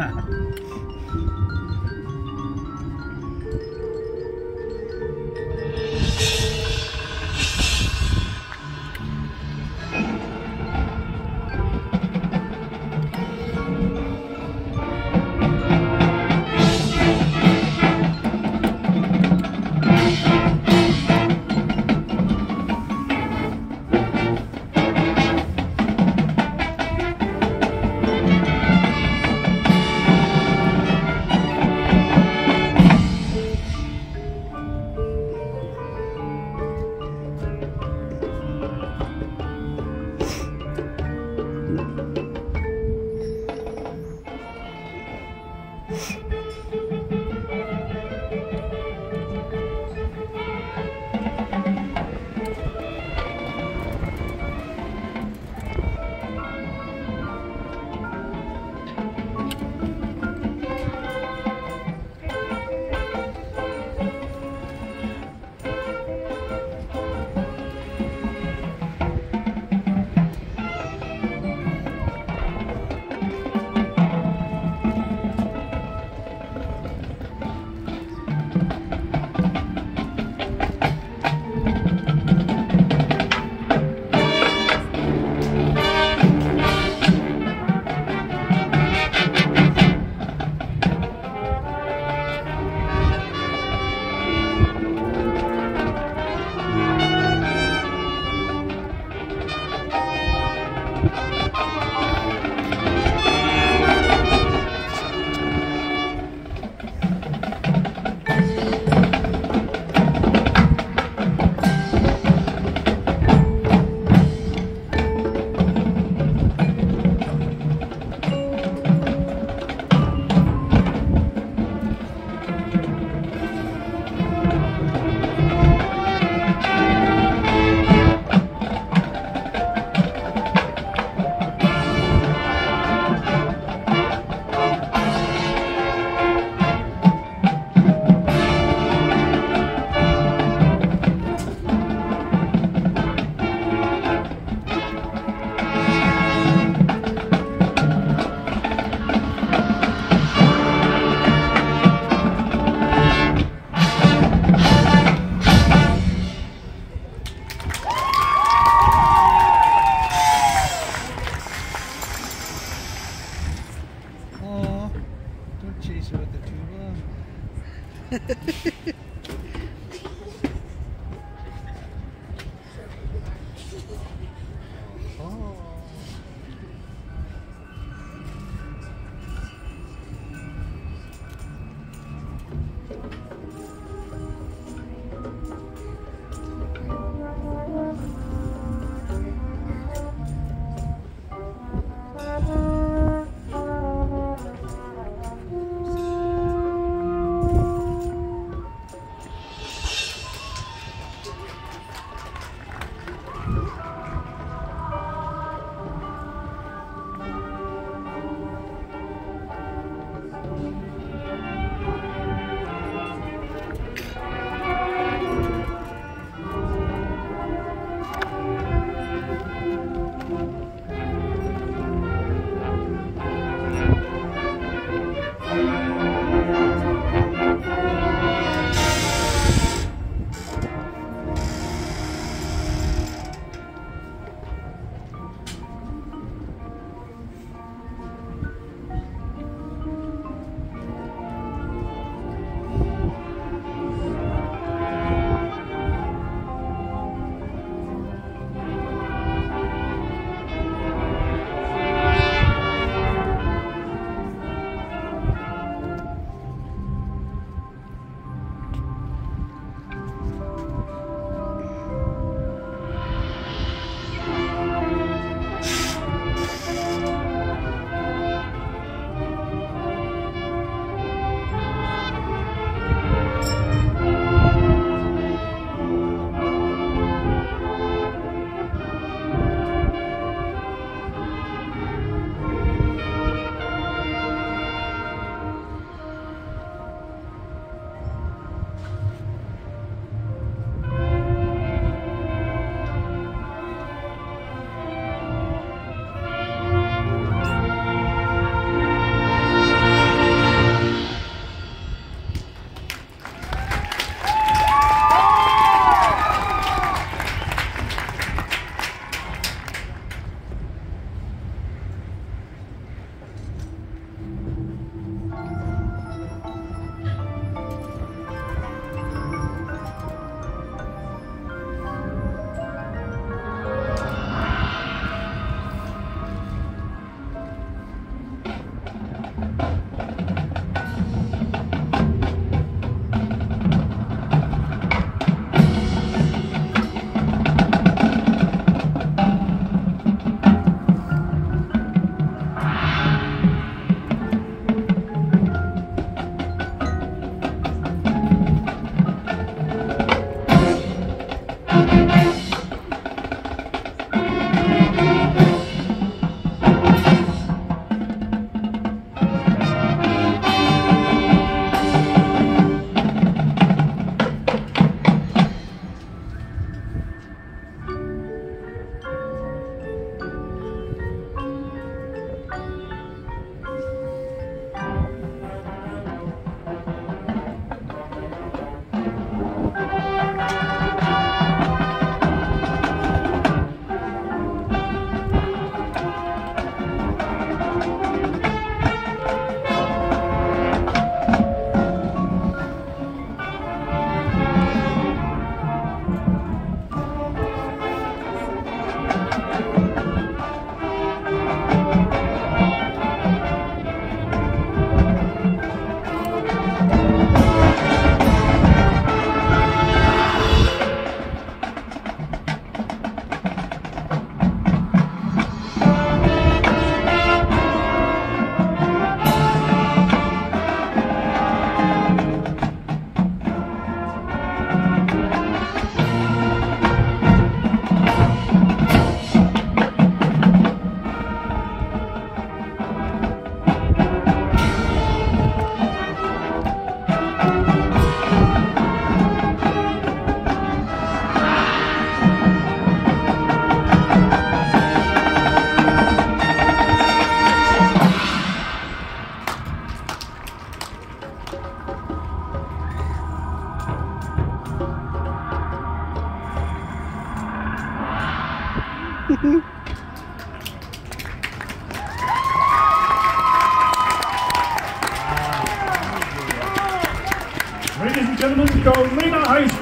哈哈。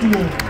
Ladies